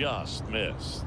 just missed.